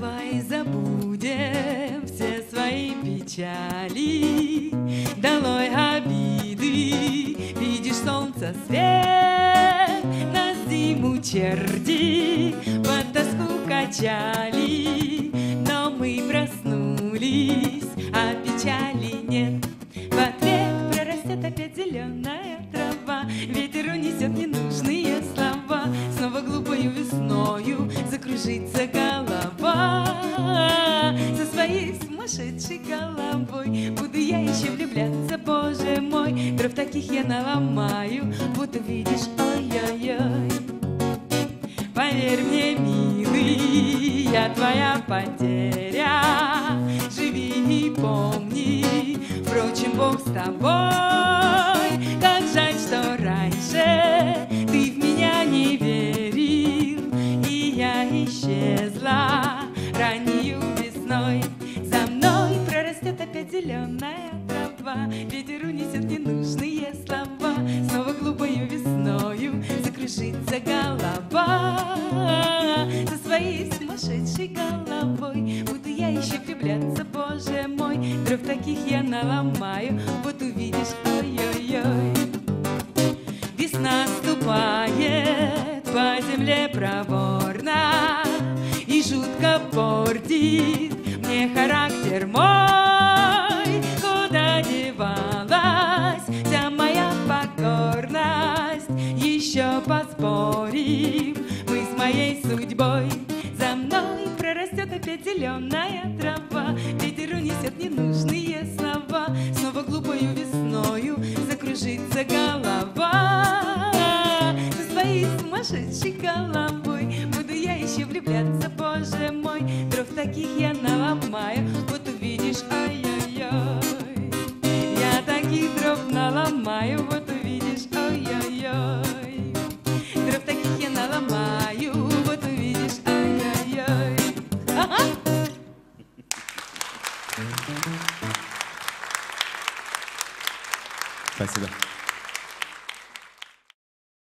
Давай забудем все свои печали, долой обиды. Видишь солнце свет, на зиму черди, под тоску качали, но мы проснулись, а печали нет. В ответ прорастет опять зеленая трава, ветер унесет ненужные слова, снова глупою весною закружится голова. Сумасшедшей головой буду я еще влюбляться, боже мой, дров таких я наломаю, вот увидишь, ой-ой-ой. Поверь мне, милый, я твоя потеря. Живи и помни, впрочем, Бог с тобой. Как жаль, что раньше ты в меня не верил, и я исчезла раннюю весной. Зеленая трава, ветер унесет ненужные слова, снова глупою весною закружится голова. Со своей сумасшедшей головой буду я еще влюбляться, боже мой, дров таких я наломаю, вот увидишь, ой-ой-ой. Весна ступает по земле проворно И жутко портит мне характер мой Еще поспорим. Мы с моей судьбой За мной прорастет опять зеленая трава. Ветер унесет ненужные слова. Снова глупою весною закружится голова. Со своей сумасшедшей головой Буду я еще влюбляться, боже мой. Дров таких я наломаю. Вот увидишь, ай-яй-яй. Я таких дров наломаю Вот увидишь, Спасибо.